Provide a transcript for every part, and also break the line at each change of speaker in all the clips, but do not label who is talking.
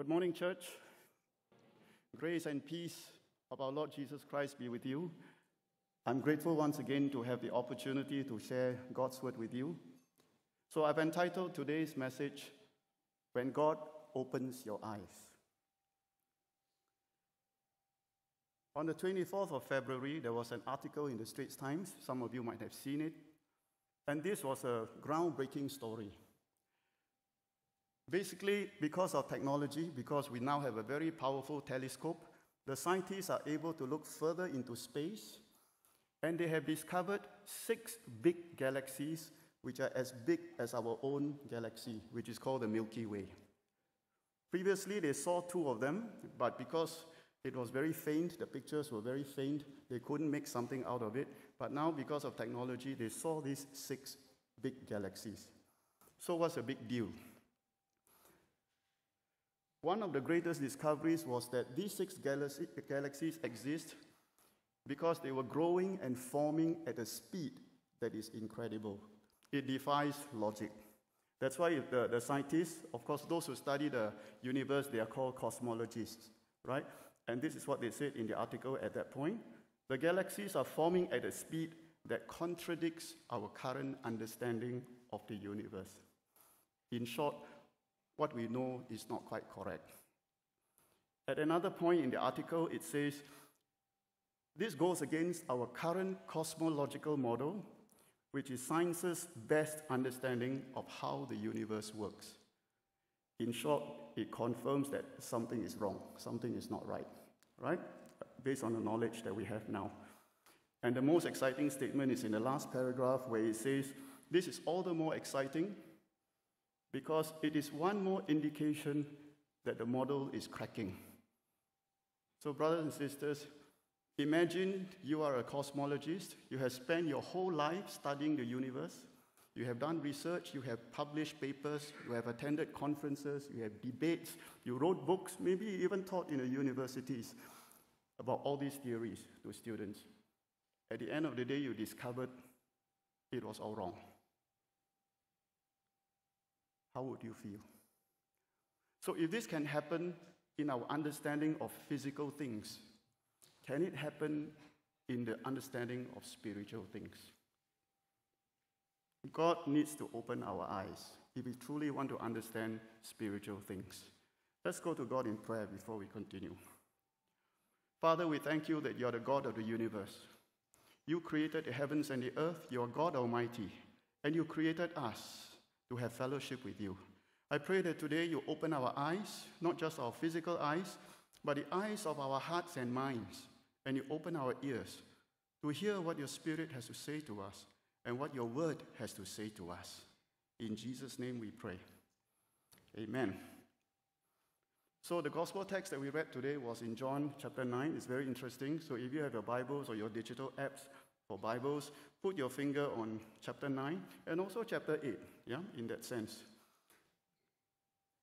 Good morning, church. Grace and peace of our Lord Jesus Christ be with you. I'm grateful once again to have the opportunity to share God's word with you. So I've entitled today's message, When God Opens Your Eyes. On the 24th of February, there was an article in the Straits Times. Some of you might have seen it. And this was a groundbreaking story. Basically, because of technology, because we now have a very powerful telescope, the scientists are able to look further into space, and they have discovered six big galaxies which are as big as our own galaxy, which is called the Milky Way. Previously, they saw two of them, but because it was very faint, the pictures were very faint, they couldn't make something out of it. But now, because of technology, they saw these six big galaxies. So, what's a big deal? One of the greatest discoveries was that these six galaxies exist because they were growing and forming at a speed that is incredible. It defies logic. That's why the, the scientists, of course, those who study the universe, they are called cosmologists, right? And this is what they said in the article at that point. The galaxies are forming at a speed that contradicts our current understanding of the universe. In short, what we know is not quite correct. At another point in the article, it says this goes against our current cosmological model, which is science's best understanding of how the universe works. In short, it confirms that something is wrong, something is not right, right? Based on the knowledge that we have now. And the most exciting statement is in the last paragraph where it says, This is all the more exciting because it is one more indication that the model is cracking. So, brothers and sisters, imagine you are a cosmologist, you have spent your whole life studying the universe, you have done research, you have published papers, you have attended conferences, you have debates, you wrote books, maybe even taught in the universities about all these theories to students. At the end of the day, you discovered it was all wrong how would you feel? So, if this can happen in our understanding of physical things, can it happen in the understanding of spiritual things? God needs to open our eyes if we truly want to understand spiritual things. Let's go to God in prayer before we continue. Father, we thank you that you are the God of the universe. You created the heavens and the earth, you are God Almighty, and you created us to have fellowship with you. I pray that today you open our eyes, not just our physical eyes, but the eyes of our hearts and minds, and you open our ears to hear what your Spirit has to say to us and what your word has to say to us. In Jesus' name we pray. Amen. So, the gospel text that we read today was in John chapter 9. It's very interesting. So, if you have your Bibles or your digital apps, for Bibles, put your finger on chapter 9 and also chapter 8, yeah, in that sense.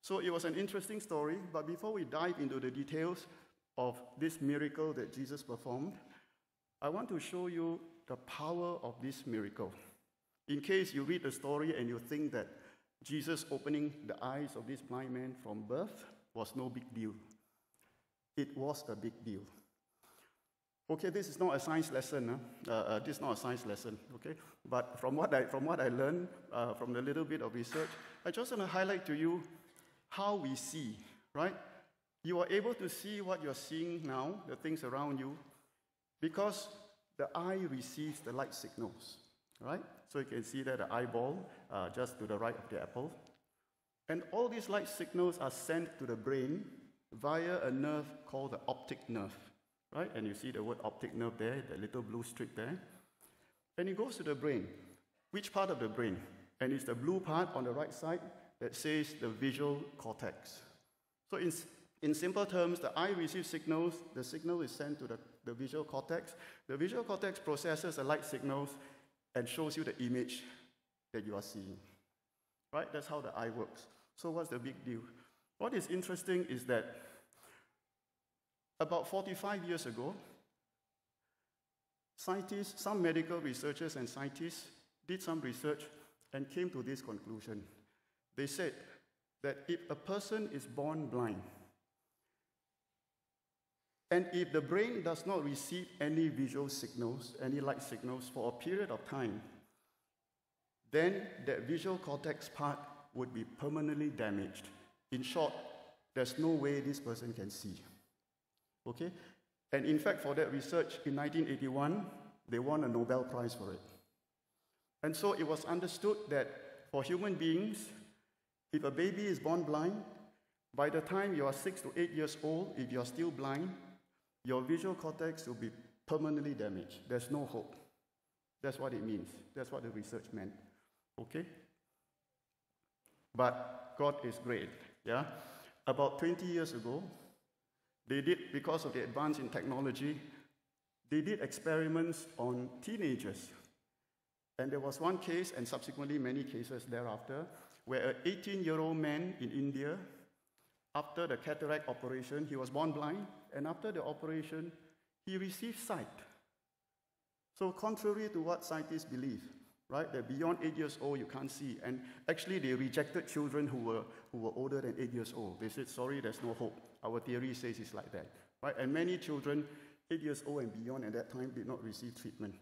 So it was an interesting story, but before we dive into the details of this miracle that Jesus performed, I want to show you the power of this miracle. In case you read the story and you think that Jesus opening the eyes of this blind man from birth was no big deal, it was a big deal. Okay, this is not a science lesson. Huh? Uh, uh, this is not a science lesson, okay? But from what I, from what I learned, uh, from the little bit of research, I just want to highlight to you how we see, right? You are able to see what you're seeing now, the things around you, because the eye receives the light signals, right? So you can see that the eyeball uh, just to the right of the apple. And all these light signals are sent to the brain via a nerve called the optic nerve right? And you see the word optic nerve there, the little blue strip there. And it goes to the brain. Which part of the brain? And it's the blue part on the right side that says the visual cortex. So, in, in simple terms, the eye receives signals, the signal is sent to the, the visual cortex. The visual cortex processes the light signals and shows you the image that you are seeing. Right? That's how the eye works. So, what's the big deal? What is interesting is that about 45 years ago, scientists, some medical researchers and scientists did some research and came to this conclusion. They said that if a person is born blind, And if the brain does not receive any visual signals, any light signals for a period of time, then that visual cortex part would be permanently damaged. In short, there's no way this person can see. Okay? And in fact, for that research in 1981, they won a Nobel Prize for it. And so it was understood that for human beings, if a baby is born blind, by the time you are six to eight years old, if you're still blind, your visual cortex will be permanently damaged. There's no hope. That's what it means. That's what the research meant. Okay? But God is great. Yeah? About 20 years ago, they did, because of the advance in technology, they did experiments on teenagers. And there was one case, and subsequently many cases thereafter, where an 18 year old man in India, after the cataract operation, he was born blind, and after the operation, he received sight. So, contrary to what scientists believe, right, that beyond eight years old you can't see, and actually they rejected children who were, who were older than eight years old. They said, sorry, there's no hope. Our theory says it's like that, right? And many children, eight years old and beyond at that time, did not receive treatment.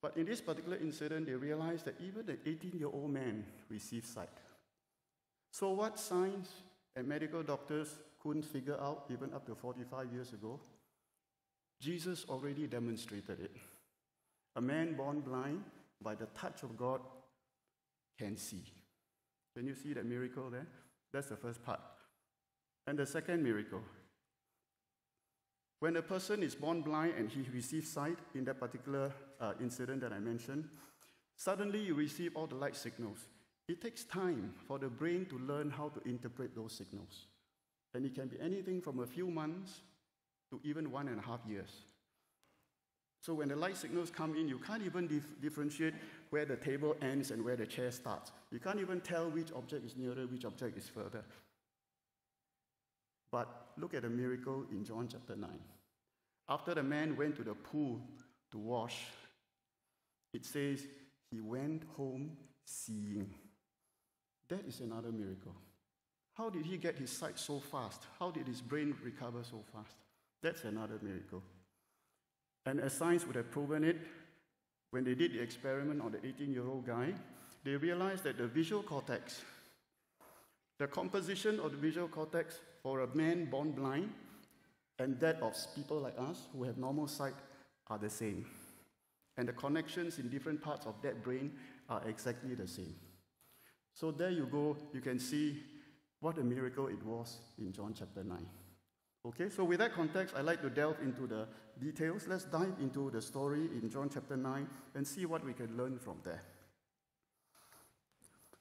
But in this particular incident, they realized that even the 18 year old man received sight. So, what science and medical doctors couldn't figure out even up to 45 years ago, Jesus already demonstrated it. A man born blind by the touch of God can see. Can you see that miracle there? That's the first part. And the second miracle when a person is born blind and he receives sight in that particular uh, incident that I mentioned, suddenly you receive all the light signals. It takes time for the brain to learn how to interpret those signals. And it can be anything from a few months to even one and a half years. So when the light signals come in, you can't even dif- differentiate where the table ends and where the chair starts. You can't even tell which object is nearer, which object is further. But look at the miracle in John chapter 9. After the man went to the pool to wash, it says he went home seeing. That is another miracle. How did he get his sight so fast? How did his brain recover so fast? That's another miracle. And as science would have proven it, when they did the experiment on the 18 year old guy, they realized that the visual cortex, the composition of the visual cortex for a man born blind and that of people like us who have normal sight are the same. And the connections in different parts of that brain are exactly the same. So there you go, you can see what a miracle it was in John chapter 9. Okay, so with that context, I'd like to delve into the details. Let's dive into the story in John chapter 9 and see what we can learn from there.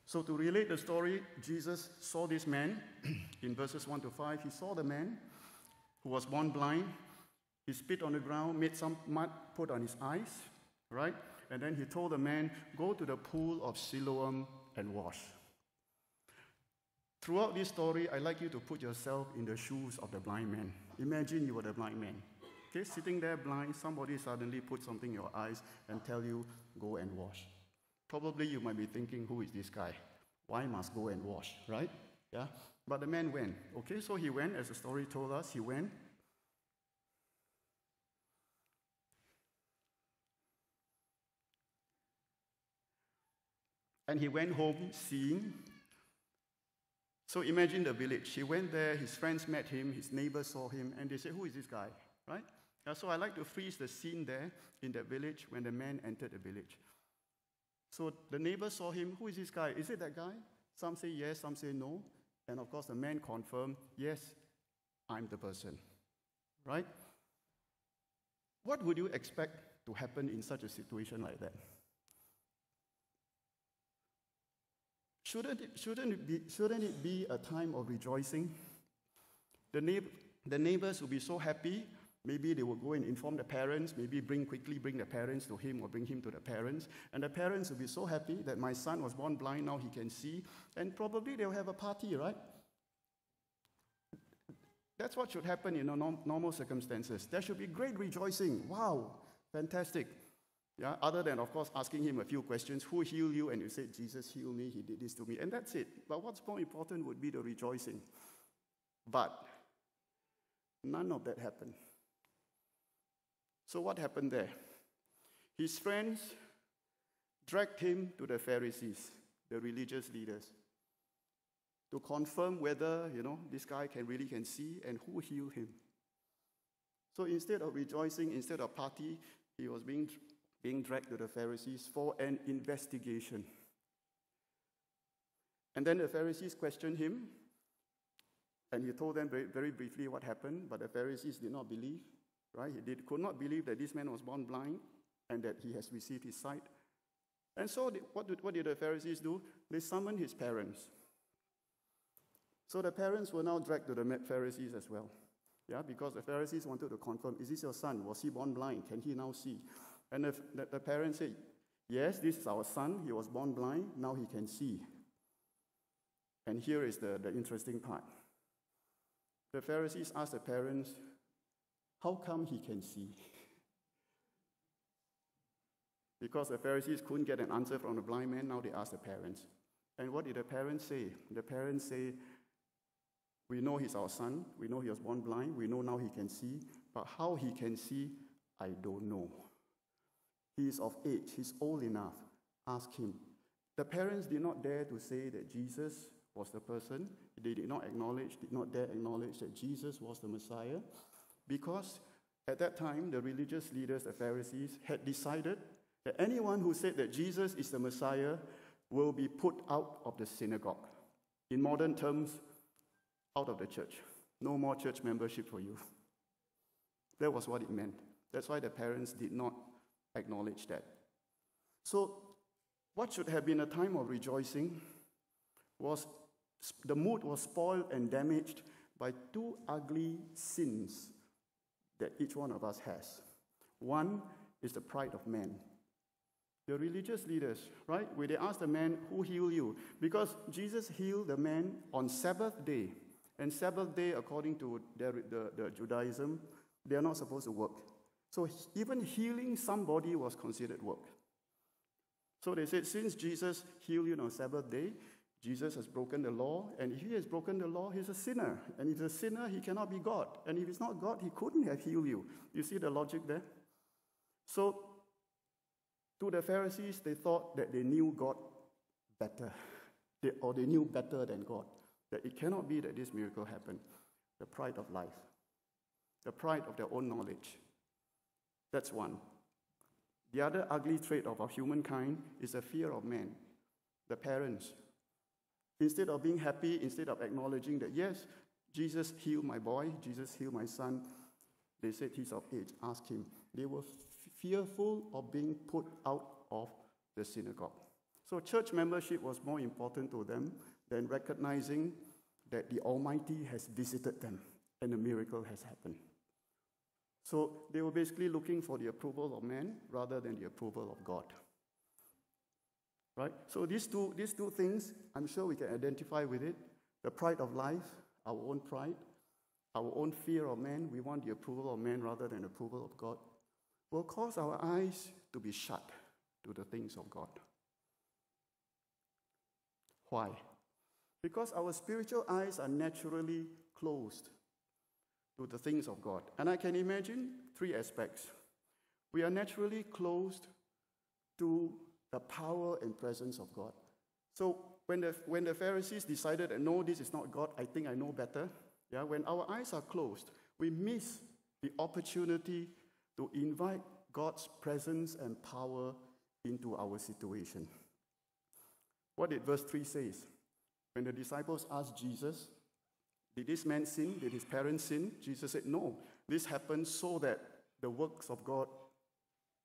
So, to relate the story, Jesus saw this man in verses 1 to 5. He saw the man who was born blind. He spit on the ground, made some mud put on his eyes, right? And then he told the man, Go to the pool of Siloam and wash. Throughout this story, I'd like you to put yourself in the shoes of the blind man. Imagine you were the blind man. Okay, sitting there blind, somebody suddenly put something in your eyes and tell you, go and wash. Probably you might be thinking, who is this guy? Why must go and wash, right? Yeah? But the man went. Okay, so he went, as the story told us, he went. And he went home seeing so imagine the village. He went there, his friends met him, his neighbors saw him, and they said, Who is this guy? Right? So I like to freeze the scene there in that village when the man entered the village. So the neighbors saw him, Who is this guy? Is it that guy? Some say yes, some say no. And of course, the man confirmed, Yes, I'm the person. Right? What would you expect to happen in such a situation like that? Shouldn't it, shouldn't it, be, shouldn't it be a time of rejoicing? The, neighbor, the neighbors will be so happy. Maybe they will go and inform the parents, maybe bring quickly bring the parents to him or bring him to the parents. And the parents will be so happy that my son was born blind, now he can see. And probably they'll have a party, right? That's what should happen in normal circumstances. There should be great rejoicing. Wow, fantastic. Yeah, other than, of course, asking him a few questions who healed you? And you said, Jesus healed me, he did this to me. And that's it. But what's more important would be the rejoicing. But none of that happened. So, what happened there? His friends dragged him to the Pharisees, the religious leaders, to confirm whether, you know, this guy can really can see and who healed him. So instead of rejoicing, instead of party, he was being, being dragged to the Pharisees for an investigation. And then the Pharisees questioned him, and he told them very, very briefly what happened, but the Pharisees did not believe, right? He did, could not believe that this man was born blind and that he has received his sight. And so, what did, what did the Pharisees do? They summoned his parents. So the parents were now dragged to the Pharisees as well. Yeah, because the Pharisees wanted to confirm is this your son? Was he born blind? Can he now see? And the, the, the parents say, Yes, this is our son. He was born blind. Now he can see. And here is the, the interesting part. The Pharisees asked the parents, How come he can see? Because the Pharisees couldn't get an answer from the blind man, now they ask the parents. And what did the parents say? The parents say, We know he's our son, we know he was born blind, we know now he can see, but how he can see, I don't know. He is of age, he's old enough. Ask him. The parents did not dare to say that Jesus was the person. They did not acknowledge, did not dare acknowledge that Jesus was the Messiah, because at that time, the religious leaders, the Pharisees, had decided that anyone who said that Jesus is the Messiah will be put out of the synagogue. In modern terms, out of the church. No more church membership for you. That was what it meant. That's why the parents did not acknowledge that. So, what should have been a time of rejoicing was the mood was spoiled and damaged by two ugly sins that each one of us has. One is the pride of man. The religious leaders, right? Where they asked the man, Who healed you? Because Jesus healed the man on Sabbath day. And Sabbath day, according to their, the, the Judaism, they are not supposed to work. So even healing somebody was considered work. So they said, since Jesus healed you on Sabbath day, Jesus has broken the law, and if he has broken the law, he's a sinner. And if he's a sinner, he cannot be God. And if he's not God, he couldn't have healed you. You see the logic there? So, to the Pharisees, they thought that they knew God better, they, or they knew better than God. That it cannot be that this miracle happened. The pride of life, the pride of their own knowledge. That's one. The other ugly trait of our humankind is the fear of man. The parents, Instead of being happy, instead of acknowledging that, yes, Jesus healed my boy, Jesus healed my son, they said he's of age, ask him. They were fearful of being put out of the synagogue. So, church membership was more important to them than recognizing that the Almighty has visited them and a miracle has happened. So, they were basically looking for the approval of man rather than the approval of God. Right? So these two, these two things, I'm sure we can identify with it. The pride of life, our own pride, our own fear of man, we want the approval of man rather than approval of God, will cause our eyes to be shut to the things of God. Why? Because our spiritual eyes are naturally closed to the things of God. And I can imagine three aspects. We are naturally closed to the power and presence of God. So when the, when the Pharisees decided that no, this is not God, I think I know better, yeah, when our eyes are closed, we miss the opportunity to invite God's presence and power into our situation. What did verse 3 says? When the disciples asked Jesus, Did this man sin? Did his parents sin? Jesus said, No, this happened so that the works of God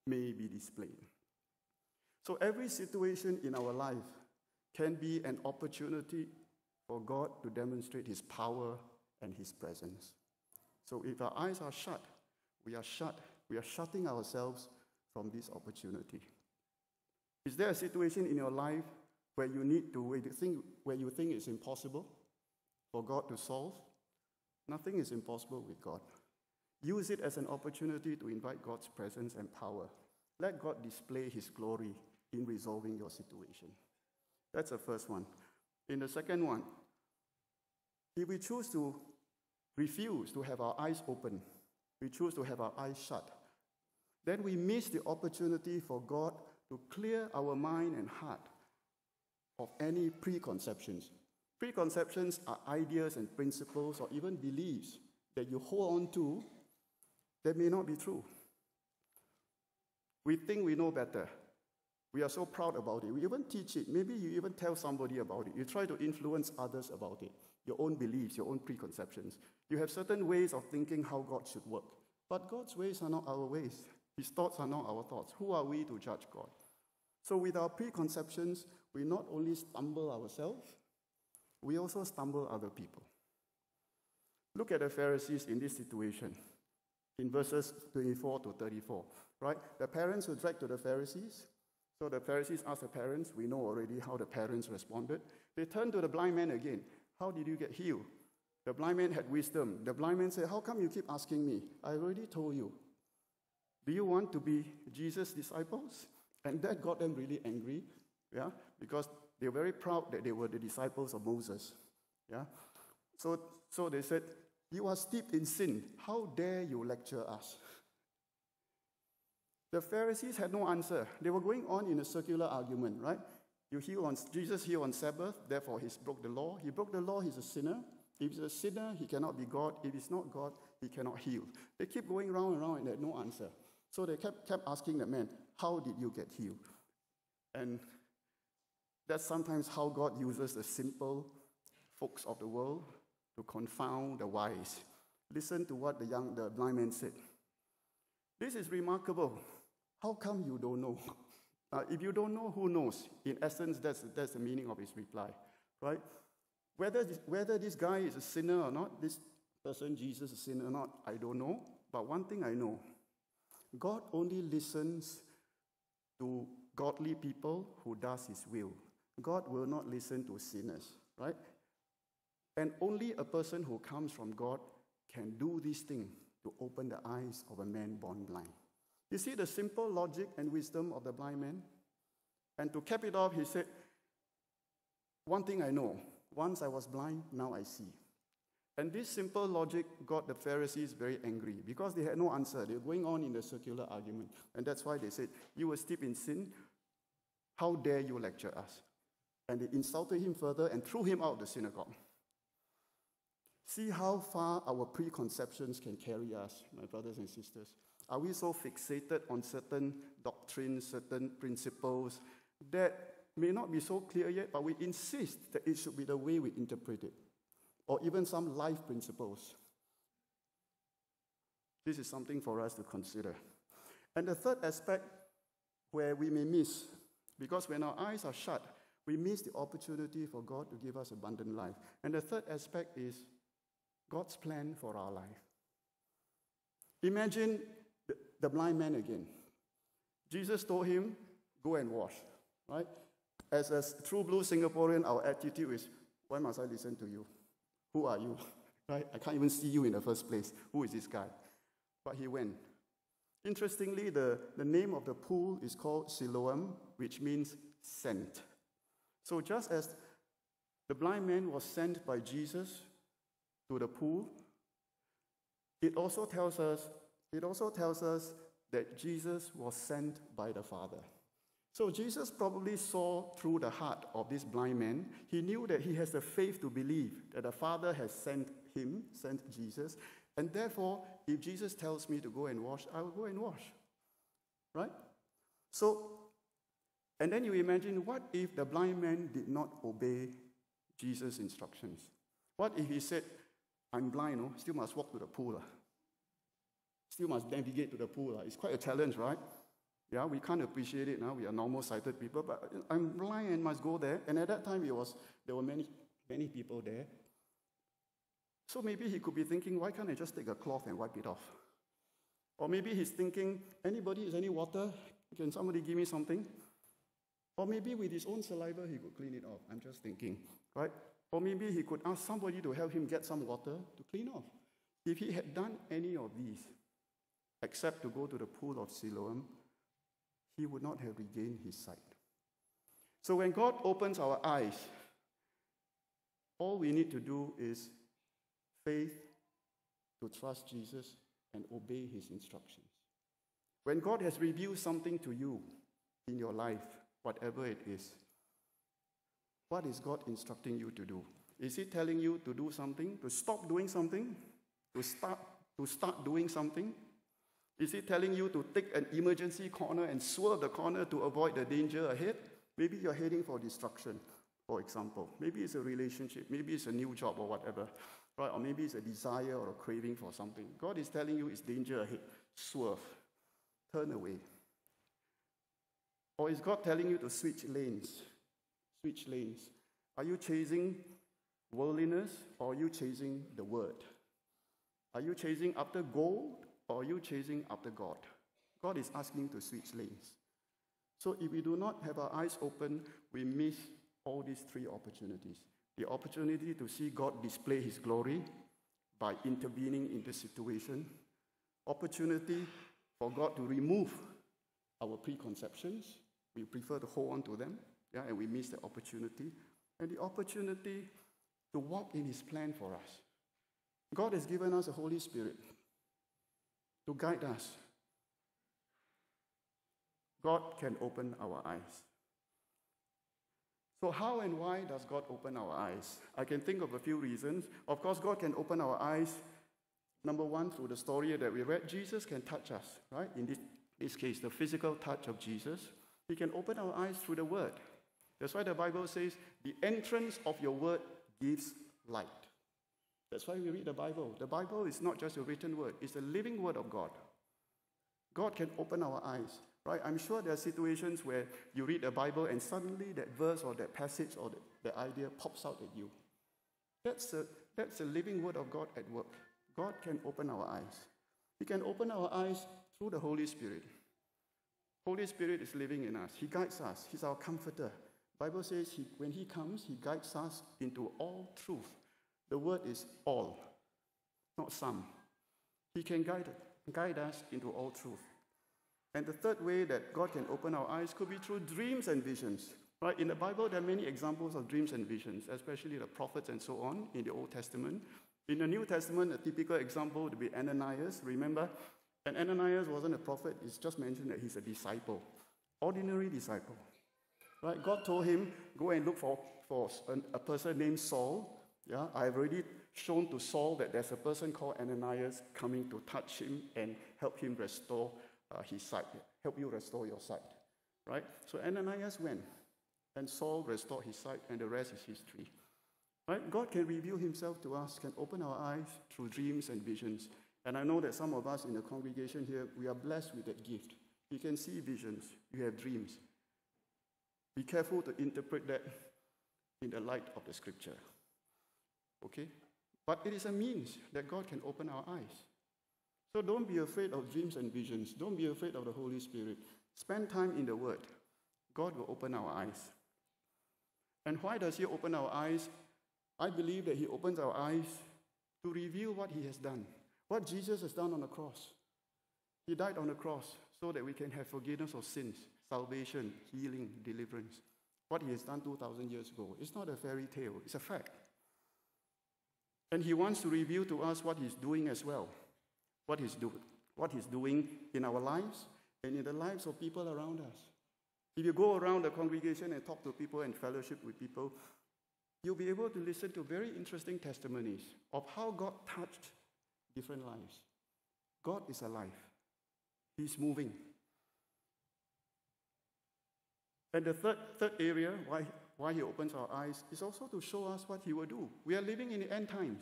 may be displayed. So every situation in our life can be an opportunity for God to demonstrate His power and His presence. So if our eyes are shut, we are shut, we are shutting ourselves from this opportunity. Is there a situation in your life where you need to, where you think, where you think it's impossible for God to solve? Nothing is impossible with God. Use it as an opportunity to invite God's presence and power. Let God display His glory in resolving your situation. That's the first one. In the second one, if we choose to refuse to have our eyes open, we choose to have our eyes shut, then we miss the opportunity for God to clear our mind and heart of any preconceptions. Preconceptions are ideas and principles or even beliefs that you hold on to that may not be true. We think we know better. We are so proud about it. We even teach it. Maybe you even tell somebody about it. You try to influence others about it, your own beliefs, your own preconceptions. You have certain ways of thinking how God should work. But God's ways are not our ways. His thoughts are not our thoughts. Who are we to judge God? So, with our preconceptions, we not only stumble ourselves, we also stumble other people. Look at the Pharisees in this situation in verses 24 to 34, right? The parents were dragged to the Pharisees. So the Pharisees asked the parents, we know already how the parents responded. They turned to the blind man again. How did you get healed? The blind man had wisdom. The blind man said, How come you keep asking me? I already told you. Do you want to be Jesus' disciples? And that got them really angry, yeah, because they were very proud that they were the disciples of Moses, yeah. So, so they said, You are steeped in sin. How dare you lecture us? The Pharisees had no answer. They were going on in a circular argument, right? You heal on Jesus healed on Sabbath, therefore he broke the law. He broke the law, he's a sinner. If he's a sinner, he cannot be God. If he's not God, he cannot heal. They keep going round and round and they had no answer. So they kept, kept asking the man, How did you get healed? And that's sometimes how God uses the simple folks of the world to confound the wise. Listen to what the young, the blind man said. This is remarkable. How come you don't know? Uh, if you don't know, who knows? In essence, that's, that's the meaning of his reply, right? Whether this, whether this guy is a sinner or not, this person, Jesus, is a sinner or not, I don't know. But one thing I know God only listens to godly people who does his will. God will not listen to sinners, right? And only a person who comes from God can do this thing to open the eyes of a man born blind. You see the simple logic and wisdom of the blind man? And to cap it off, he said, One thing I know once I was blind, now I see. And this simple logic got the Pharisees very angry because they had no answer. They were going on in a circular argument. And that's why they said, You were steeped in sin. How dare you lecture us? And they insulted him further and threw him out of the synagogue. See how far our preconceptions can carry us, my brothers and sisters. Are we so fixated on certain doctrines, certain principles that may not be so clear yet, but we insist that it should be the way we interpret it, or even some life principles. This is something for us to consider. And the third aspect where we may miss, because when our eyes are shut, we miss the opportunity for God to give us abundant life. And the third aspect is God's plan for our life. Imagine the, blind man again. Jesus told him, Go and wash, right? As a true blue Singaporean, our attitude is, why must I listen to you? Who are you? Right? I can't even see you in the first place. Who is this guy? But he went. Interestingly, the, the name of the pool is called Siloam, which means sent. So just as the blind man was sent by Jesus to the pool, it also tells us, it also tells us that Jesus was sent by the Father. So Jesus probably saw through the heart of this blind man. He knew that he has the faith to believe that the Father has sent him, sent Jesus. And therefore, if Jesus tells me to go and wash, I will go and wash. Right? So, and then you imagine what if the blind man did not obey Jesus' instructions? What if he said, I'm blind, no? still must walk to the pool? Ah. Still must navigate to the pool? Ah. It's quite a challenge, right? Yeah, we can't appreciate it now. We are normal sighted people, but I'm blind and must go there. And at that time, it was there were many, many people there. So maybe he could be thinking, why can't I just take a cloth and wipe it off? Or maybe he's thinking, anybody has any water? Can somebody give me something? Or maybe with his own saliva, he could clean it off. I'm just thinking, right? Or maybe he could ask somebody to help him get some water to clean off. If he had done any of these, except to go to the pool of Siloam, he would not have regained his sight. So when God opens our eyes, all we need to do is faith to trust Jesus and obey his instructions. When God has revealed something to you in your life, whatever it is, what is God instructing you to do? Is He telling you to do something, to stop doing something, to start, to start doing something? Is He telling you to take an emergency corner and swerve the corner to avoid the danger ahead? Maybe you're heading for destruction, for example. Maybe it's a relationship, maybe it's a new job or whatever, right? Or maybe it's a desire or a craving for something. God is telling you it's danger ahead. Swerve, turn away. Or is God telling you to switch lanes? Switch lanes. Are you chasing worldliness or are you chasing the word? Are you chasing after gold or are you chasing after God? God is asking to switch lanes. So if we do not have our eyes open, we miss all these three opportunities. The opportunity to see God display his glory by intervening in the situation, opportunity for God to remove our preconceptions. We prefer to hold on to them, yeah, and we miss the opportunity. And the opportunity to walk in his plan for us. God has given us a Holy Spirit to guide us. God can open our eyes. So, how and why does God open our eyes? I can think of a few reasons. Of course, God can open our eyes, number one, through the story that we read. Jesus can touch us, right? In this, this case, the physical touch of Jesus. He can open our eyes through the word. That's why the Bible says, the entrance of your word gives light. That's why we read the Bible. The Bible is not just a written word, it's a living word of God. God can open our eyes, right? I'm sure there are situations where you read the Bible and suddenly that verse or that passage or the, the idea pops out at you. That's a, that's living word of God at work. God can open our eyes. He can open our eyes through the Holy Spirit. Holy Spirit is living in us. He guides us. He's our comforter. Bible says he, when he comes, he guides us into all truth. The word is all, not some. He can guide, guide us into all truth. And the third way that God can open our eyes could be through dreams and visions. Right? In the Bible, there are many examples of dreams and visions, especially the prophets and so on in the Old Testament. In the New Testament, a typical example would be Ananias. Remember? And Ananias wasn't a prophet, it's just mentioned that he's a disciple, ordinary disciple. Right? God told him, go and look for, for a person named Saul. Yeah, I've already shown to Saul that there's a person called Ananias coming to touch him and help him restore uh, his sight, help you restore your sight. Right? So Ananias went, and Saul restored his sight, and the rest is history. Right? God can reveal himself to us, can open our eyes through dreams and visions. And I know that some of us in the congregation here, we are blessed with that gift. You can see visions, you have dreams. Be careful to interpret that in the light of the scripture. Okay? But it is a means that God can open our eyes. So don't be afraid of dreams and visions. Don't be afraid of the Holy Spirit. Spend time in the Word. God will open our eyes. And why does He open our eyes? I believe that He opens our eyes to reveal what He has done, what Jesus has done on the cross. He died on the cross so that we can have forgiveness of sins salvation, healing, deliverance. What he has done 2,000 years ago. It's not a fairy tale, it's a fact. And he wants to reveal to us what he's doing as well. What he's, do- what he's doing in our lives and in the lives of people around us. If you go around the congregation and talk to people and fellowship with people, you'll be able to listen to very interesting testimonies of how God touched different lives. God is alive, He's moving. And the third, third area why, why he opens our eyes is also to show us what he will do. We are living in the end times.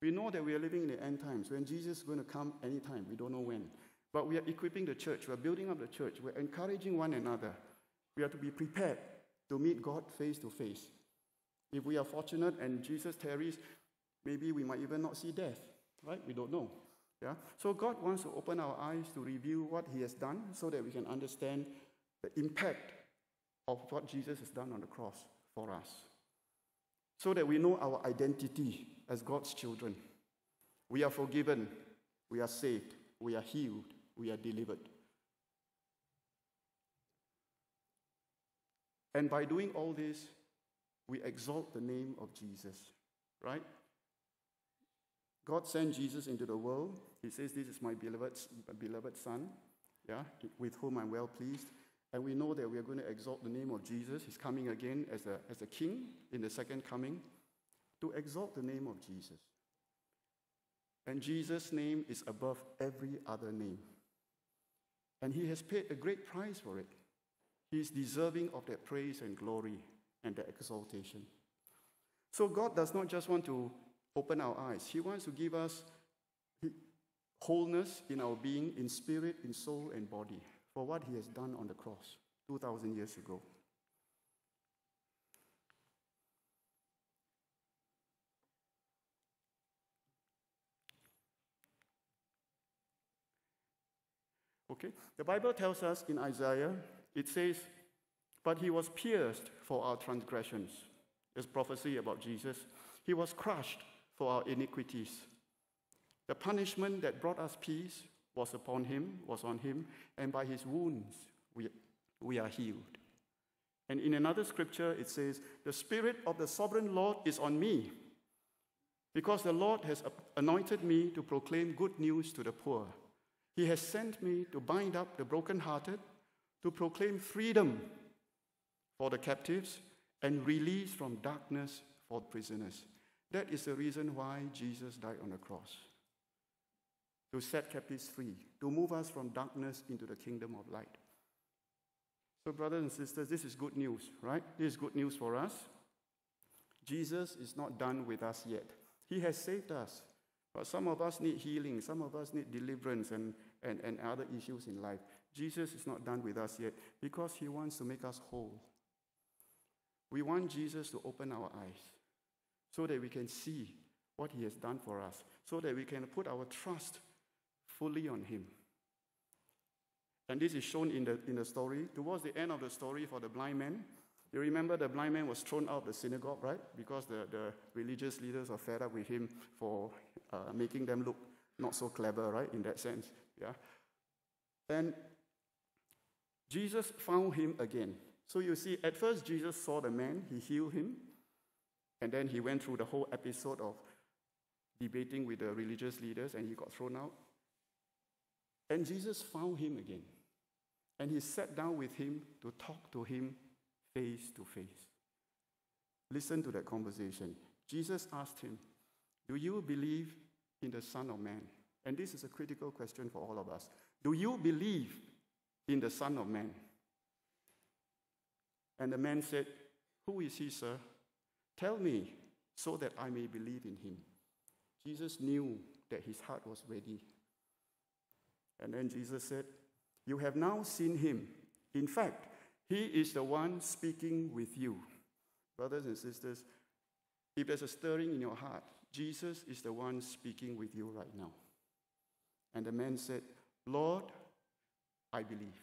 We know that we are living in the end times when Jesus is going to come anytime. We don't know when. But we are equipping the church. We're building up the church. We're encouraging one another. We are to be prepared to meet God face to face. If we are fortunate and Jesus tarries, maybe we might even not see death, right? We don't know. Yeah? So God wants to open our eyes to review what He has done so that we can understand the impact of what Jesus has done on the cross for us. So that we know our identity as God's children. We are forgiven, we are saved, we are healed, we are delivered. And by doing all this, we exalt the name of Jesus, right? God sent Jesus into the world. He says, This is my beloved, beloved Son. yeah, with whom I'm well pleased. And we know that we are going to exalt the name of Jesus. He's coming again as a, as a king in the second coming to exalt the name of Jesus. And Jesus' name is above every other name. And he has paid a great price for it. He is deserving of that praise and glory and that exaltation. So God does not just want to open our eyes, He wants to give us wholeness in our being, in spirit, in soul, and body for what He has done on the cross 2,000 years ago. Okay? The Bible tells us in Isaiah, it says, But he was pierced for our transgressions. There's prophecy about Jesus. He was crushed for our iniquities. The punishment that brought us peace was upon him, was on him, and by his wounds we, we are healed. And in another scripture, it says, The Spirit of the sovereign Lord is on me, because the Lord has anointed me to proclaim good news to the poor. He has sent me to bind up the brokenhearted, to proclaim freedom for the captives, and release from darkness for prisoners. That is the reason why Jesus died on the cross to set captives free, to move us from darkness into the kingdom of light. So, brothers and sisters, this is good news, right? This is good news for us. Jesus is not done with us yet. He has saved us. But some of us need healing, some of us need deliverance and, and, and other issues in life. Jesus is not done with us yet because he wants to make us whole. We want Jesus to open our eyes so that we can see what he has done for us, so that we can put our trust fully on him. And this is shown in the, in the story. Towards the end of the story for the blind man, you remember the blind man was thrown out of the synagogue, right? Because the, the religious leaders are fed up with him for uh, making them look not so clever, right? In that sense, yeah. And Jesus found him again. So you see, at first Jesus saw the man, he healed him, and then he went through the whole episode of debating with the religious leaders, and he got thrown out. And Jesus found him again, and he sat down with him to talk to him face to face. Listen to that conversation. Jesus asked him, Do you believe in the Son of Man? And this is a critical question for all of us. Do you believe in the Son of Man? And the man said, Who is he, sir? Tell me so that I may believe in him. Jesus knew that his heart was ready. And then Jesus said, You have now seen him. In fact, he is the one speaking with you. Brothers and sisters, if there's a stirring in your heart, Jesus is the one speaking with you right now. And the man said, Lord, I believe.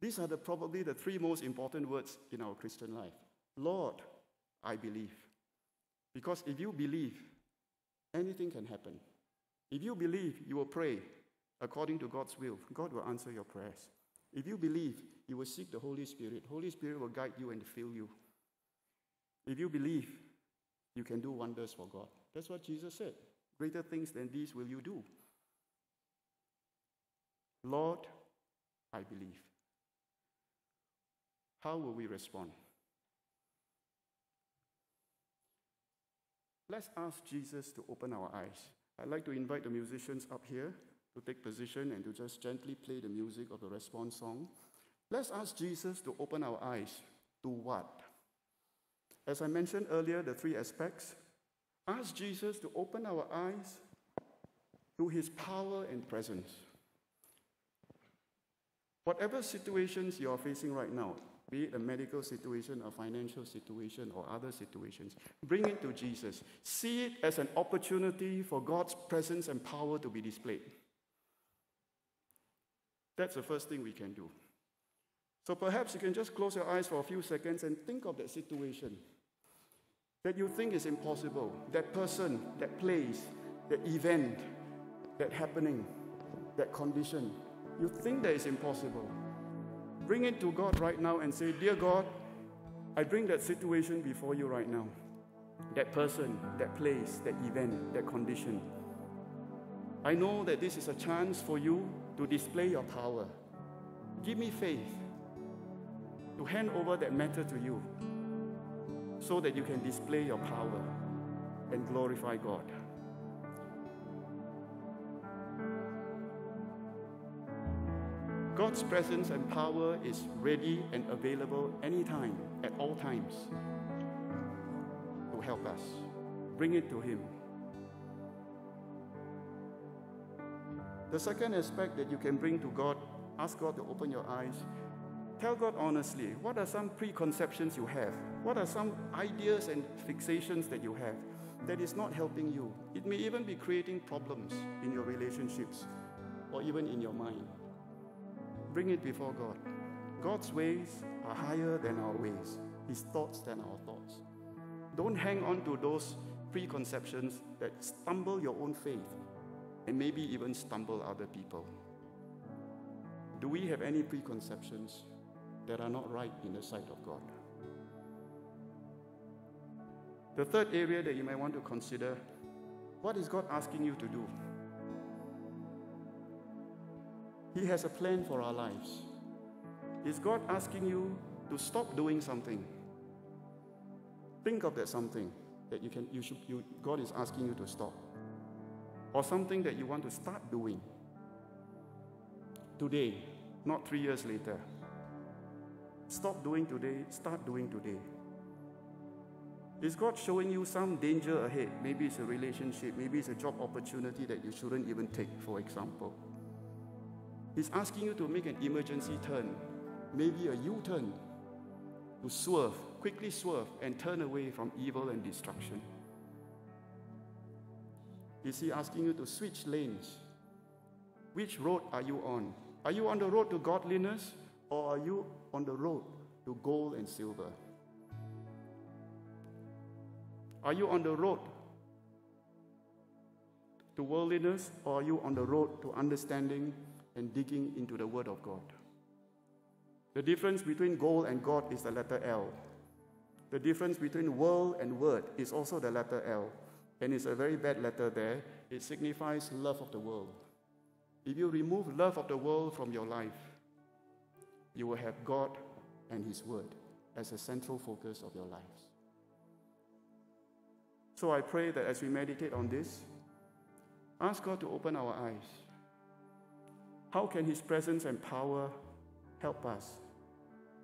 These are the, probably the three most important words in our Christian life. Lord, I believe. Because if you believe, anything can happen. If you believe, you will pray according to God's will. God will answer your prayers. If you believe, you will seek the Holy Spirit. Holy Spirit will guide you and fill you. If you believe, you can do wonders for God. That's what Jesus said. Greater things than these will you do. Lord, I believe. How will we respond? Let's ask Jesus to open our eyes. I'd like to invite the musicians up here to take position and to just gently play the music of the response song. Let's ask Jesus to open our eyes to what? As I mentioned earlier, the three aspects. Ask Jesus to open our eyes to his power and presence. Whatever situations you are facing right now, be it a medical situation, a financial situation, or other situations. Bring it to Jesus. See it as an opportunity for God's presence and power to be displayed. That's the first thing we can do. So perhaps you can just close your eyes for a few seconds and think of that situation that you think is impossible, that person, that place, that event, that happening, that condition. You think that is impossible. Bring it to God right now and say, Dear God, I bring that situation before you right now. That person, that place, that event, that condition. I know that this is a chance for you to display your power. Give me faith to hand over that matter to you so that you can display your power and glorify God. God's presence and power is ready and available anytime, at all times, to help us. Bring it to Him. The second aspect that you can bring to God, ask God to open your eyes. Tell God honestly, what are some preconceptions you have? What are some ideas and fixations that you have that is not helping you? It may even be creating problems in your relationships or even in your mind. Bring it before God. God's ways are higher than our ways, His thoughts than our thoughts. Don't hang on to those preconceptions that stumble your own faith and maybe even stumble other people. Do we have any preconceptions that are not right in the sight of God? The third area that you might want to consider what is God asking you to do? He has a plan for our lives. Is God asking you to stop doing something? Think of that something that you can, you should, you, God is asking you to stop, or something that you want to start doing today, not three years later. Stop doing today, start doing today. Is God showing you some danger ahead? Maybe it's a relationship, maybe it's a job opportunity that you shouldn't even take, for example. He's asking you to make an emergency turn, maybe a U turn, to swerve, quickly swerve, and turn away from evil and destruction. Is He asking you to switch lanes? Which road are you on? Are you on the road to godliness or are you on the road to gold and silver? Are you on the road to worldliness or are you on the road to understanding and digging into the Word of God. The difference between goal and God is the letter L. The difference between world and word is also the letter L. And it's a very bad letter there. It signifies love of the world. If you remove love of the world from your life, you will have God and His Word as a central focus of your lives. So I pray that as we meditate on this, ask God to open our eyes how can His presence and power help us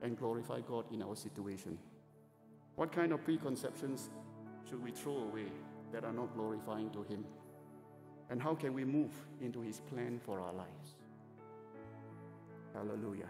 and glorify God in our situation? What kind of preconceptions should we throw away that are not glorifying to Him? And how can we move into His plan for our lives? Hallelujah.